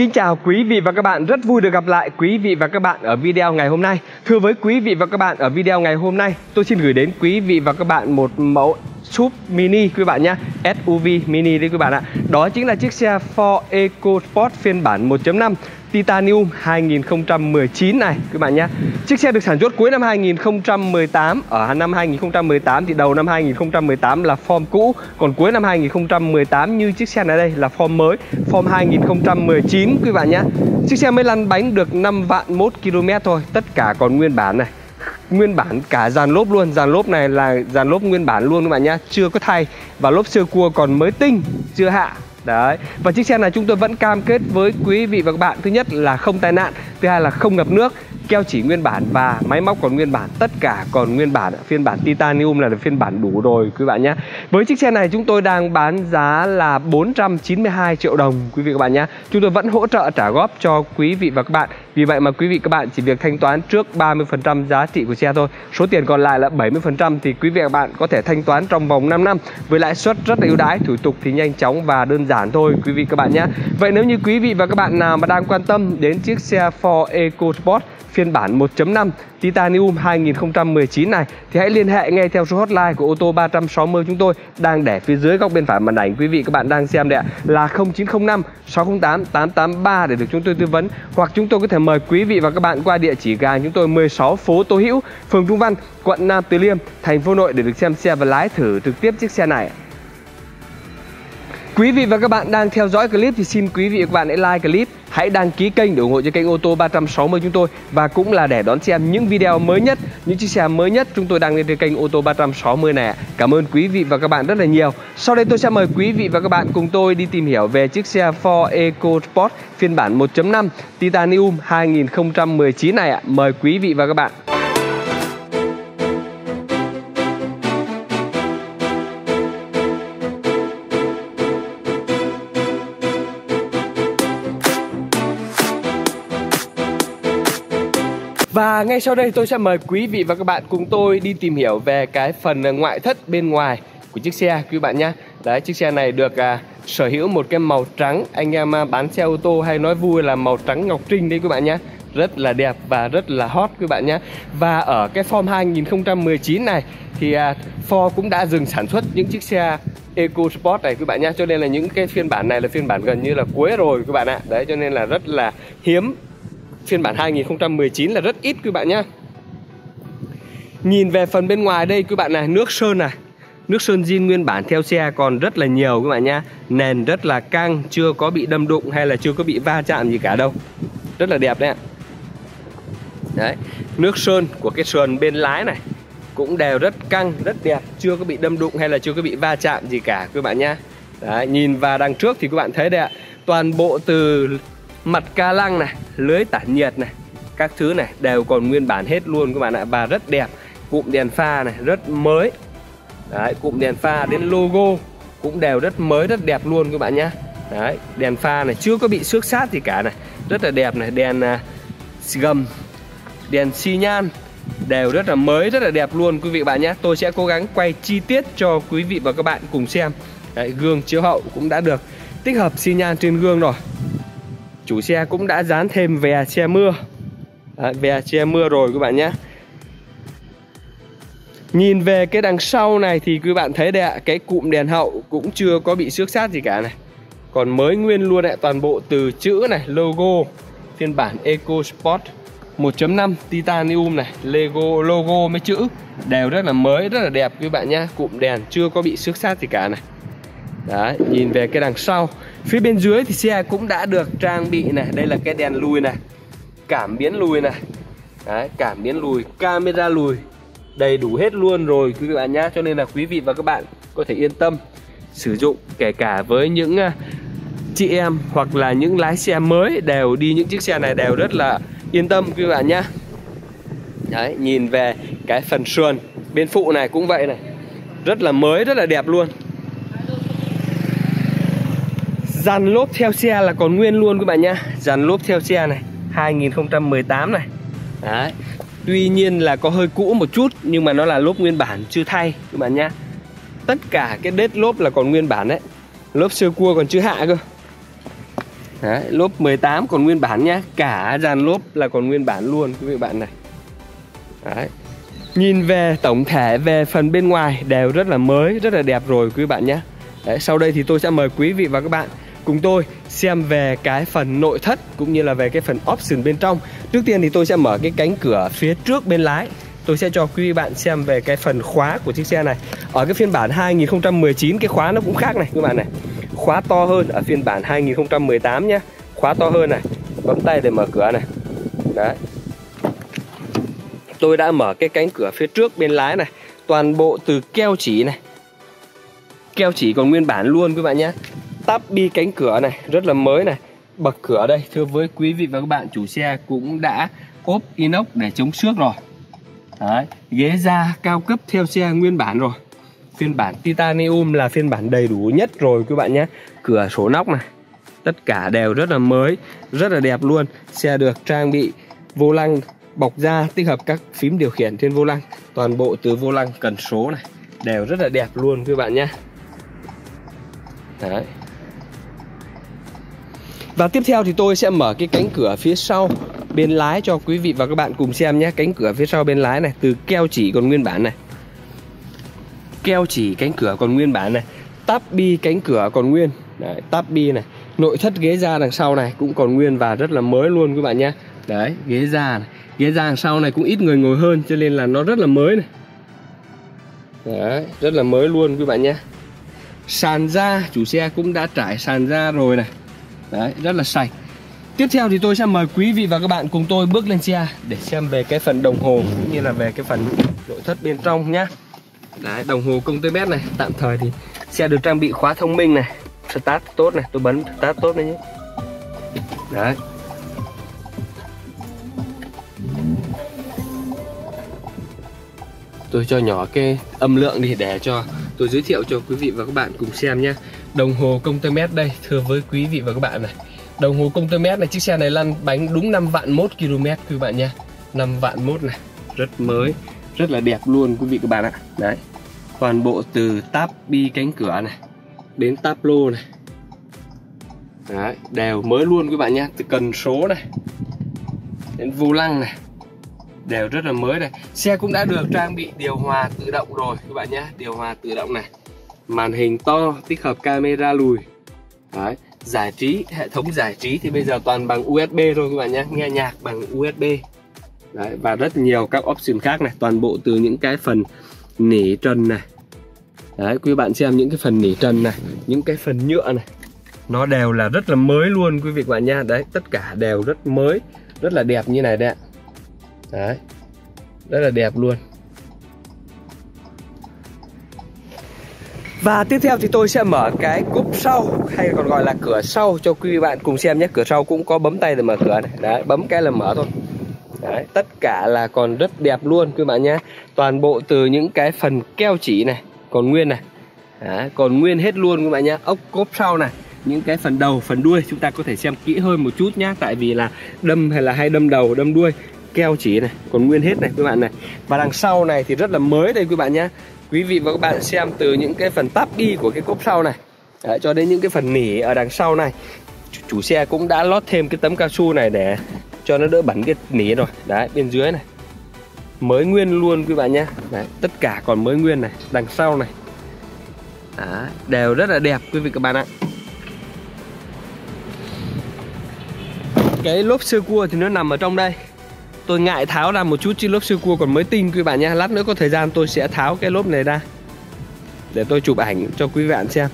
Kính chào quý vị và các bạn, rất vui được gặp lại quý vị và các bạn ở video ngày hôm nay. Thưa với quý vị và các bạn, ở video ngày hôm nay, tôi xin gửi đến quý vị và các bạn một mẫu SUV mini quý bạn nhé SUV mini đấy quý bạn ạ. Đó chính là chiếc xe Ford EcoSport phiên bản 1.5 Titanium 2019 này các bạn nhé. Chiếc xe được sản xuất cuối năm 2018 Ở năm 2018 thì đầu năm 2018 là form cũ, Còn cuối năm 2018 như chiếc xe này đây là form mới, Form 2019 quý bạn nhé. Chiếc xe mới lăn bánh được 5 vạn 1 km thôi, Tất cả còn nguyên bản này nguyên bản cả dàn lốp luôn. Dàn lốp này là dàn lốp nguyên bản luôn các bạn nhé chưa có thay và lốp sơ cua còn mới tinh, chưa hạ. Đấy, Và chiếc xe này chúng tôi vẫn cam kết với quý vị và các bạn, Thứ nhất là không tai nạn, Thứ hai là không ngập nước, Keo chỉ nguyên bản và máy móc còn nguyên bản, Tất cả còn nguyên bản. Phiên bản titanium là phiên bản đủ rồi quý bạn nhé Với chiếc xe này chúng tôi đang bán giá là 492 triệu đồng quý vị và các bạn nhé Chúng tôi vẫn hỗ trợ trả góp cho quý vị và các bạn. Vì vậy mà quý vị các bạn chỉ việc thanh toán trước 30% giá trị của xe thôi. Số tiền còn lại là 70% thì quý vị các bạn có thể thanh toán trong vòng 5 năm. Với lãi suất rất là ưu đãi, Thủ tục thì nhanh chóng và đơn giản thôi, quý vị các bạn nhé. Vậy nếu như quý vị và các bạn nào mà đang quan tâm đến chiếc xe Ford EcoSport phiên bản 1.5 Titanium 2019 này thì hãy liên hệ ngay theo số hotline của ô tô 360 chúng tôi đang để phía dưới góc bên phải màn ảnh quý vị các bạn đang xem đây ạ là 0905 608 883 để được chúng tôi tư vấn hoặc chúng tôi có thể mời quý vị và các bạn qua địa chỉ ga chúng tôi 16 phố Tô Hữu, phường Trung Văn, quận Nam Từ Liêm, thành phố Nội để được xem xe và lái thử trực tiếp chiếc xe này. Quý vị và các bạn đang theo dõi clip thì xin quý vị và các bạn hãy like clip, hãy đăng ký kênh để ủng hộ cho kênh ô tô 360 chúng tôi và cũng là để đón xem những video mới nhất, những chiếc xe mới nhất chúng tôi đăng lên trên kênh ô tô 360 này. Cảm ơn quý vị và các bạn rất là nhiều. Sau đây tôi sẽ mời quý vị và các bạn cùng tôi đi tìm hiểu về chiếc xe Ford EcoSport phiên bản 1.5 Titanium 2019 này ạ. Mời quý vị và các bạn. Và ngay sau đây tôi sẽ mời quý vị và các bạn cùng tôi đi tìm hiểu về cái phần ngoại thất bên ngoài của chiếc xe quý bạn nhé. Đấy, chiếc xe này được à, sở hữu một cái màu trắng. Anh em à, bán xe ô tô hay nói vui là màu trắng ngọc trinh đấy quý bạn nhé. Rất là đẹp và rất là hot quý bạn nhé. Và ở cái form 2019 này thì à, Ford cũng đã dừng sản xuất những chiếc xe EcoSport này quý bạn nhé. Cho nên là những cái phiên bản này là phiên bản gần như là cuối rồi các bạn ạ. Đấy cho nên là rất là hiếm phiên bản 2019 là rất ít quý bạn nhé Nhìn về phần bên ngoài đây quý bạn này Nước sơn này. Nước sơn zin nguyên bản theo xe còn rất là nhiều các bạn nhá. Nền rất là căng Chưa có bị đâm đụng hay là chưa có bị va chạm gì cả đâu. Rất là đẹp đấy ạ. Đấy Nước sơn của cái sườn bên lái này Cũng đều rất căng, rất đẹp Chưa có bị đâm đụng hay là chưa có bị va chạm gì cả các bạn nhá. Đấy, nhìn vào đằng trước thì các bạn thấy đây ạ. Toàn bộ từ mặt ca lăng này lưới tản nhiệt này các thứ này đều còn nguyên bản hết luôn các bạn ạ. Và rất đẹp cụm đèn pha này rất mới. Đấy cụm đèn pha đến logo cũng đều rất mới rất đẹp luôn các bạn nhé đấy đèn pha này chưa có bị xước sát gì cả này. Rất là đẹp này đèn uh, gầm đèn xi nhan đều rất là mới rất là đẹp luôn quý vị bạn nhé tôi sẽ cố gắng quay chi tiết cho quý vị và các bạn cùng xem. Đấy, gương chiếu hậu cũng đã được tích hợp xi nhan trên gương rồi chủ xe cũng đã dán thêm vè che mưa. Đấy, vè che mưa rồi các bạn nhé. Nhìn về cái đằng sau này thì quý bạn thấy đây ạ Cái cụm đèn hậu cũng chưa có bị xước sát gì cả này. Còn mới nguyên luôn ạ Toàn bộ từ chữ này, logo Phiên bản EcoSport 1.5 Titanium này Lego logo mấy chữ Đều rất là mới, rất là đẹp quý bạn nhé. Cụm đèn chưa có bị xước sát gì cả này. Đấy, nhìn về cái đằng sau. Phía bên dưới thì xe cũng đã được trang bị này. Đây là cái đèn lùi này. Cảm biến lùi này. Đấy, cảm biến lùi, camera lùi. Đầy đủ hết luôn rồi quý vị bạn nhá. Cho nên là quý vị và các bạn có thể yên tâm Sử dụng kể cả với những à, chị em Hoặc là những lái xe mới Đều đi những chiếc xe này đều rất là yên tâm quý vị bạn nhá. Đấy, nhìn về cái phần sườn Bên phụ này cũng vậy này. Rất là mới, rất là đẹp luôn. Dàn lốp theo xe là còn nguyên luôn các bạn nhá. Dàn lốp theo xe này 2018 này. Đấy. Tuy nhiên là có hơi cũ một chút Nhưng mà nó là lốp nguyên bản chưa thay các bạn nhá. Tất cả cái đết lốp là còn nguyên bản đấy. Lốp sơ cua còn chưa hạ cơ. Đấy, lốp 18 còn nguyên bản nhá. Cả dàn lốp là còn nguyên bản luôn quý vị bạn này. Đấy. Nhìn về tổng thể về phần bên ngoài đều rất là mới, rất là đẹp rồi quý bạn nhé Đấy, Sau đây thì tôi sẽ mời quý vị và các bạn cùng tôi xem về cái phần nội thất cũng như là về cái phần option bên trong. Trước tiên thì tôi sẽ mở cái cánh cửa phía trước bên lái. Tôi sẽ cho quý vị bạn xem về cái phần khóa của chiếc xe này. Ở cái phiên bản 2019 cái khóa nó cũng khác này, các bạn này. Khóa to hơn ở phiên bản 2018 nhé Khóa to hơn này. Bấm tay để mở cửa này. Đấy. Tôi đã mở cái cánh cửa phía trước bên lái này. Toàn bộ từ keo chỉ này. Keo chỉ còn nguyên bản luôn, các bạn nhé tắp bi cánh cửa này rất là mới này bậc cửa đây. Thưa với quý vị và các bạn chủ xe cũng đã ốp inox để chống xước rồi. Đấy, ghế da cao cấp theo xe nguyên bản rồi. Phiên bản titanium là phiên bản đầy đủ nhất rồi các bạn nhé. Cửa sổ nóc này tất cả đều rất là mới rất là đẹp luôn. Xe được trang bị vô lăng bọc da tích hợp các phím điều khiển trên vô lăng. Toàn bộ từ vô lăng cần số này đều rất là đẹp luôn các bạn nhé. Đấy. Và tiếp theo thì tôi sẽ mở cái cánh cửa phía sau bên lái cho quý vị và các bạn cùng xem nhé. Cánh cửa phía sau bên lái này từ keo chỉ còn nguyên bản này. Keo chỉ cánh cửa còn nguyên bản này. Tắp bi cánh cửa còn nguyên. Đấy, Tắp bi này. Nội thất ghế da đằng sau này cũng còn nguyên và rất là mới luôn các bạn nhé. Đấy, ghế da này. Ghế da sau này cũng ít người ngồi hơn cho nên là nó rất là mới này. Đấy, rất là mới luôn các bạn nhé. Sàn da chủ xe cũng đã trải sàn da rồi này. Đấy, rất là sạch Tiếp theo thì tôi sẽ mời quý vị và các bạn cùng tôi bước lên xe để xem về cái phần đồng hồ cũng như là về cái phần nội thất bên trong nhá. Đấy, đồng hồ công tơ mét này, tạm thời thì xe được trang bị khóa thông minh này, start tốt này, tôi bấm start tốt đấy nhé. Đấy, tôi cho nhỏ cái âm lượng đi để cho tôi giới thiệu cho quý vị và các bạn cùng xem nhé đồng hồ công tơ mét đây, thưa với quý vị và các bạn này. Đồng hồ công tơ mét này, chiếc xe này lăn bánh đúng 5 vạn mốt km quý bạn nha 5 vạn mốt này. Rất mới, rất là đẹp luôn, quý vị các bạn ạ. Đấy. Toàn bộ từ táp bi cánh cửa này, đến táp lô này. Đấy, đều mới luôn, quý bạn nhé. Từ cần số này, đến vô lăng này, đều rất là mới này xe cũng đã được trang bị điều hòa tự động rồi các bạn nhé. Điều hòa tự động này màn hình to tích hợp camera lùi. Đấy, giải trí hệ thống giải trí thì bây giờ toàn bằng USB thôi các bạn nhé nghe nhạc bằng USB Đấy, và rất nhiều các option khác này toàn bộ từ những cái phần nỉ trần này. Đấy, quý bạn xem những cái phần nỉ trần này những cái phần nhựa này. Nó đều là rất là mới luôn quý vị các bạn nha. Đấy tất cả đều rất mới rất là đẹp như này đấy ạ. Đấy rất là đẹp luôn. Và tiếp theo thì tôi sẽ mở cái cúp sau hay còn gọi là cửa sau cho quý vị bạn cùng xem nhé. Cửa sau cũng có bấm tay để mở cửa này. Đấy, bấm cái là mở thôi. Đấy, tất cả là còn rất đẹp luôn quý bạn nhé. Toàn bộ từ những cái phần keo chỉ này còn nguyên này. Đấy, còn nguyên hết luôn quý bạn nhé. Ốc cốp sau này những cái phần đầu phần đuôi chúng ta có thể xem kỹ hơn một chút nhé. Tại vì là đâm hay là hay đâm đầu đâm đuôi keo chỉ này còn nguyên hết này quý bạn này. Và đằng sau này thì rất là mới đây quý bạn nhé quý vị và các bạn xem từ những cái phần tắp đi của cái cốp sau này. Đấy, cho đến những cái phần nỉ ở đằng sau này. Chủ, chủ xe cũng đã lót thêm cái tấm cao su này để cho nó đỡ bẩn cái nỉ rồi. Đấy bên dưới này. Mới nguyên luôn quý bạn nhé đấy, tất cả còn mới nguyên này đằng sau này. Đấy, đều rất là đẹp quý vị các bạn ạ. Cái lốp sơ cua thì nó nằm ở trong đây. Tôi ngại tháo ra một chút chiếc lốp siêu cua còn mới tinh quý bạn nhé Lát nữa có thời gian tôi sẽ tháo cái lốp này ra. Để tôi chụp ảnh cho quý bạn xem.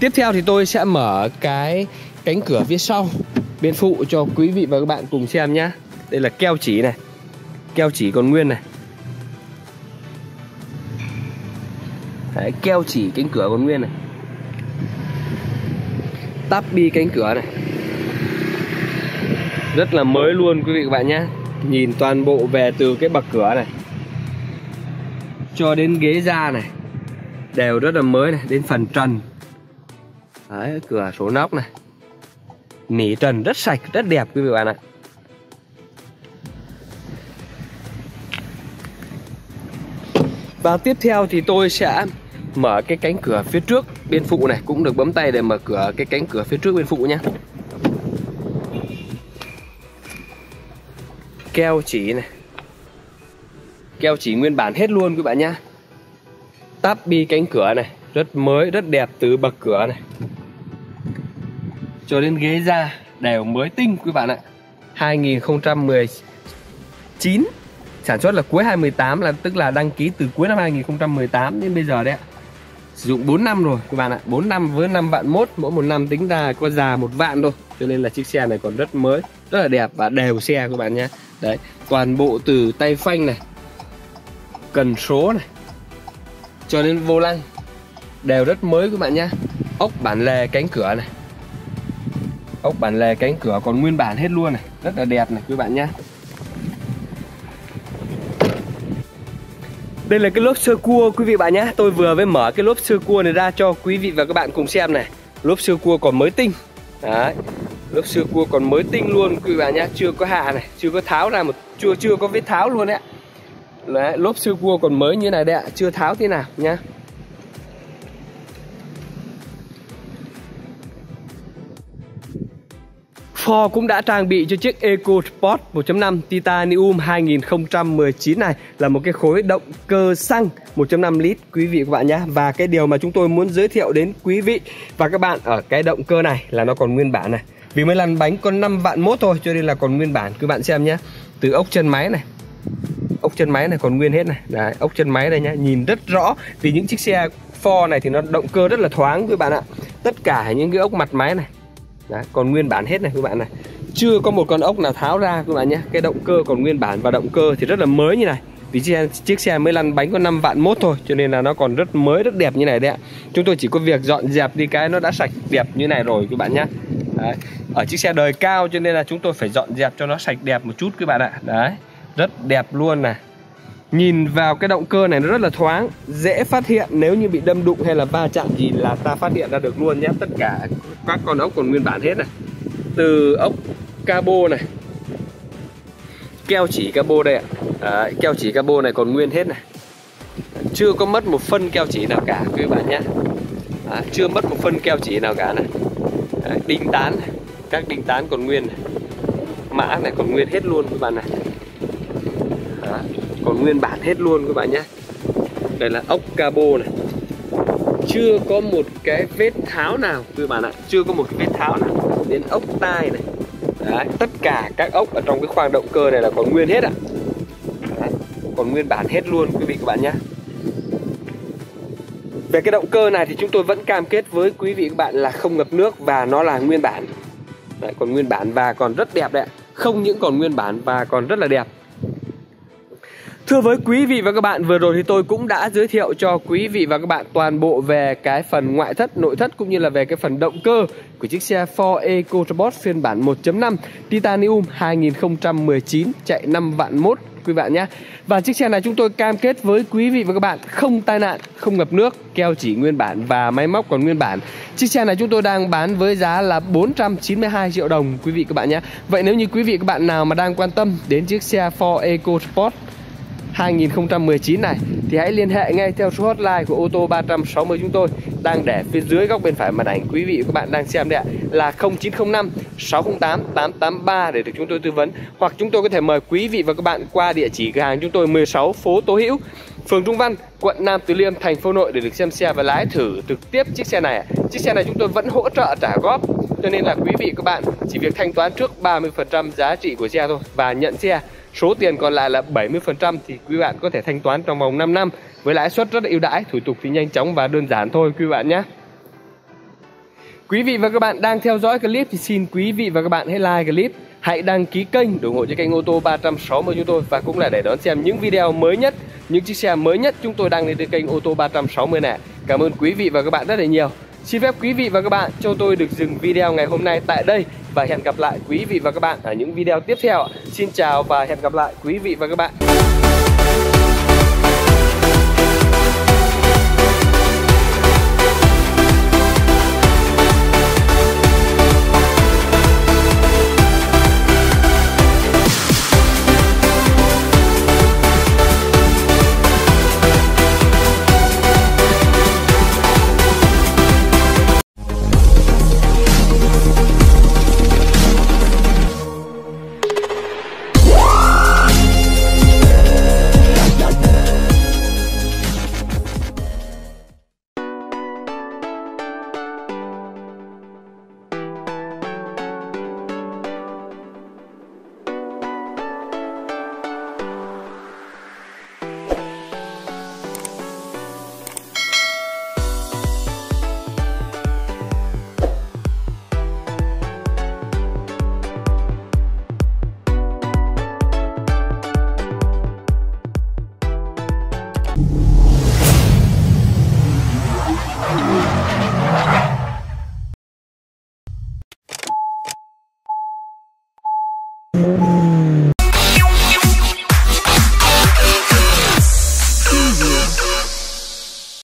Tiếp theo thì tôi sẽ mở cái cánh cửa phía sau Bên phụ cho quý vị và các bạn cùng xem nhé Đây là keo chỉ này Keo chỉ còn nguyên này. Đấy, keo chỉ cánh cửa còn nguyên này. Tắp bi cánh cửa này. Rất là mới luôn quý vị các bạn nhé Nhìn toàn bộ về từ cái bậc cửa này Cho đến ghế da này Đều rất là mới này Đến phần trần. Đấy, cửa số nóc này. Nỉ trần rất sạch, rất đẹp quý vị bạn ạ. Và tiếp theo thì tôi sẽ mở cái cánh cửa phía trước bên phụ này Cũng được bấm tay để mở cửa cái cánh cửa phía trước bên phụ nhé. Keo chỉ này. Keo chỉ nguyên bản hết luôn quý bạn nhá. Tắp bi cánh cửa này, rất mới, rất đẹp từ bậc cửa này. Cho đến ghế da đều mới tinh quý bạn ạ. 2019 sản xuất là cuối 2018 là tức là đăng ký từ cuối năm 2018 đến bây giờ đấy ạ. Sử dụng 4 năm rồi các bạn ạ 4 năm với 5 vạn mốt, mỗi một năm tính ra có già một vạn thôi, cho nên là chiếc xe này còn rất mới rất là đẹp và đều xe các bạn nhé. Đấy, toàn bộ từ tay phanh này, cần số này, cho đến vô lăng, đều rất mới các bạn nhé. Ốc bản lề cánh cửa này, ốc bản lề cánh cửa còn nguyên bản hết luôn này, rất là đẹp này các bạn nhé. Đây là cái lốp sơ cua quý vị bạn nhé. Tôi vừa mới mở cái lốp sơ cua này ra cho quý vị và các bạn cùng xem này. Lốp sơ cua còn mới tinh. Đấy lớp xưa cua còn mới tinh luôn quý vị bạn nhé Chưa có hạ này Chưa có tháo ra một Chưa chưa có vết tháo luôn đấy Đấy, lốp sơ cua còn mới như này đấy ạ Chưa tháo thế nào nhá. Ford cũng đã trang bị cho chiếc EcoSport 1.5 Titanium 2019 này là một cái khối động cơ xăng 1.5 lít quý vị các bạn nhé Và cái điều mà chúng tôi muốn giới thiệu đến quý vị và các bạn ở cái động cơ này là nó còn nguyên bản này. Vì mới lăn bánh con 5 vạn mốt thôi cho nên là còn nguyên bản. Quý bạn xem nhé Từ ốc chân máy này ốc chân máy này còn nguyên hết này. Đấy, ốc chân máy đây nhá nhìn rất rõ. Vì những chiếc xe Ford này thì nó động cơ rất là thoáng các bạn ạ. Tất cả những cái ốc mặt máy này Đấy, còn nguyên bản hết này các bạn này. Chưa có một con ốc nào tháo ra các bạn nhé cái động cơ còn nguyên bản và động cơ thì rất là mới như này. Vì chiếc xe, chiếc xe mới lăn bánh có 5 vạn mốt thôi cho nên là nó còn rất mới rất đẹp như này đấy ạ. Chúng tôi chỉ có việc dọn dẹp đi cái nó đã sạch đẹp như này rồi các bạn nhé đấy. ở chiếc xe đời cao cho nên là chúng tôi phải dọn dẹp cho nó sạch đẹp một chút các bạn ạ. Đấy rất đẹp luôn này. Nhìn vào cái động cơ này nó rất là thoáng Dễ phát hiện nếu như bị đâm đụng hay là va chạm gì là ta phát hiện ra được luôn nhé. Tất cả các con ốc còn nguyên bản hết này. Từ ốc cabo này Keo chỉ cabo đây ạ. Đấy, Keo chỉ cabo này còn nguyên hết này. Chưa có mất một phân keo chỉ nào cả các bạn nhé. À, Chưa mất một phân keo chỉ nào cả này. Đinh tán này. Các đinh tán còn nguyên này. Mã này còn nguyên hết luôn các bạn này. Còn nguyên bản hết luôn các bạn nhé. Đây là ốc cabo này. Chưa có một cái vết tháo nào các bạn ạ. Chưa có một cái vết tháo nào. Đến ốc tai này. Đấy, tất cả các ốc ở trong cái khoang động cơ này là còn nguyên hết ạ. Đấy, còn nguyên bản hết luôn quý vị các bạn nhé về cái động cơ này thì chúng tôi vẫn cam kết với quý vị các bạn là không ngập nước và nó là nguyên bản. Đấy, còn nguyên bản và còn rất đẹp đấy không những còn nguyên bản và còn rất là đẹp. Thưa với quý vị và các bạn, vừa rồi thì tôi cũng đã giới thiệu cho quý vị và các bạn toàn bộ về cái phần ngoại thất, nội thất cũng như là về cái phần động cơ của chiếc xe Ford EcoSport phiên bản 1.5 Titanium 2019 chạy 5 vạn mốt quý bạn nhé. Và chiếc xe này chúng tôi cam kết với quý vị và các bạn không tai nạn, không ngập nước, keo chỉ nguyên bản và máy móc còn nguyên bản. Chiếc xe này chúng tôi đang bán với giá là 492 triệu đồng quý vị các bạn nhé. Vậy nếu như quý vị các bạn nào mà đang quan tâm đến chiếc xe Ford EcoSport 2019 này thì hãy liên hệ ngay theo số hotline của ô tô 360 chúng tôi đang để phía dưới góc bên phải màn ảnh quý vị và các bạn đang xem đây ạ là 0905 608 883 để được chúng tôi tư vấn hoặc chúng tôi có thể mời quý vị và các bạn qua địa chỉ cửa hàng chúng tôi 16 phố Tố Hữu phường Trung Văn, quận Nam Từ Liêm, thành phố Nội để được xem xe và lái thử trực tiếp chiếc xe này. Chiếc xe này chúng tôi vẫn hỗ trợ trả góp cho nên là quý vị các bạn chỉ việc thanh toán trước 30% giá trị của xe thôi và nhận xe Số tiền còn lại là 70% thì quý bạn có thể thanh toán trong vòng 5 năm với lãi suất rất là ưu đãi, thủ tục thì nhanh chóng và đơn giản thôi quý bạn nhé. Quý vị và các bạn đang theo dõi clip thì xin quý vị và các bạn hãy like clip, hãy đăng ký kênh ủng hộ cho kênh ô tô 360 chúng tôi và cũng là để đón xem những video mới nhất, những chiếc xe mới nhất chúng tôi đăng lên trên kênh ô tô 360 này. Cảm ơn quý vị và các bạn rất là nhiều. Xin phép quý vị và các bạn cho tôi được dừng video ngày hôm nay tại đây và hẹn gặp lại quý vị và các bạn ở những video tiếp theo. Xin chào và hẹn gặp lại quý vị và các bạn.